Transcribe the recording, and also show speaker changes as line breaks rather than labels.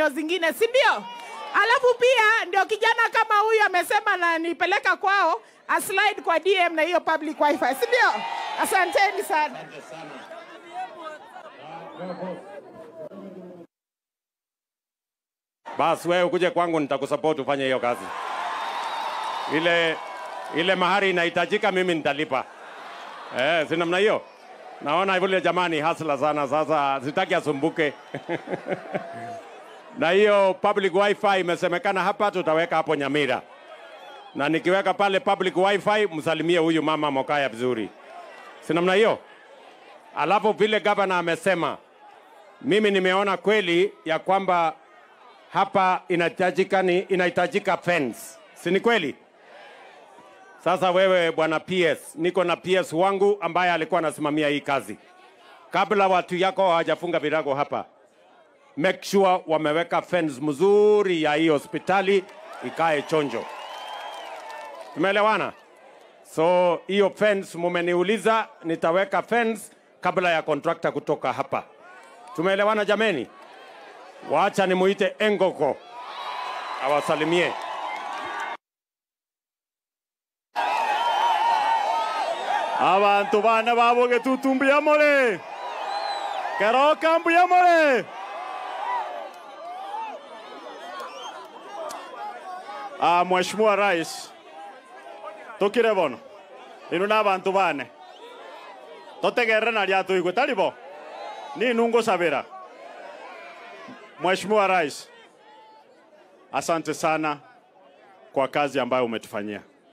maeneo zingine, si ndio? Alafu pia ndio kijana kama huyu amesema na nipeleka kwao aslide kwa DM na hiyo public wifi, si ndio? Asanteni sana.
Basi wewe ukuje kwangu nitakusupport ufanye hiyo kazi. Ile ile mahari inahitajika mimi nitalipa. Eh, si namna hiyo. Naona yule jamani hasla sana sasa sitaki asumbuke. na hiyo public wifi imesemekana hapa tutaweka hapo Nyamira. Na nikiweka pale public wifi msalimie huyu mama Mokaya vizuri. Si namna hiyo? Alafu vile gavana amesema mimi nimeona kweli ya kwamba hapa inahitajika ni inahitajika fence, si ni kweli? Sasa wewe bwana PS, niko na PS wangu ambaye alikuwa anasimamia hii kazi. Kabla watu yako hawajafunga virago hapa, make sure wameweka fence mzuri ya hii hospitali ikae chonjo. Tumeelewana? So hiyo fence mumeniuliza, nitaweka fence kabla ya contractor kutoka hapa. Tumeelewana jameni? Wacha nimuite Engoko awasalimie.
abantu bana babo getutumbia more keroka mbuya more ah, mheshimiwa rais tukire bono. Inu na abantu bane. Totegerere na ria tuigwe tari bo? Ninu ngusabira mheshimiwa rais asante sana kwa kazi ambayo umetufanyia